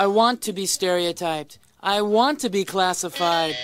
I want to be stereotyped. I want to be classified.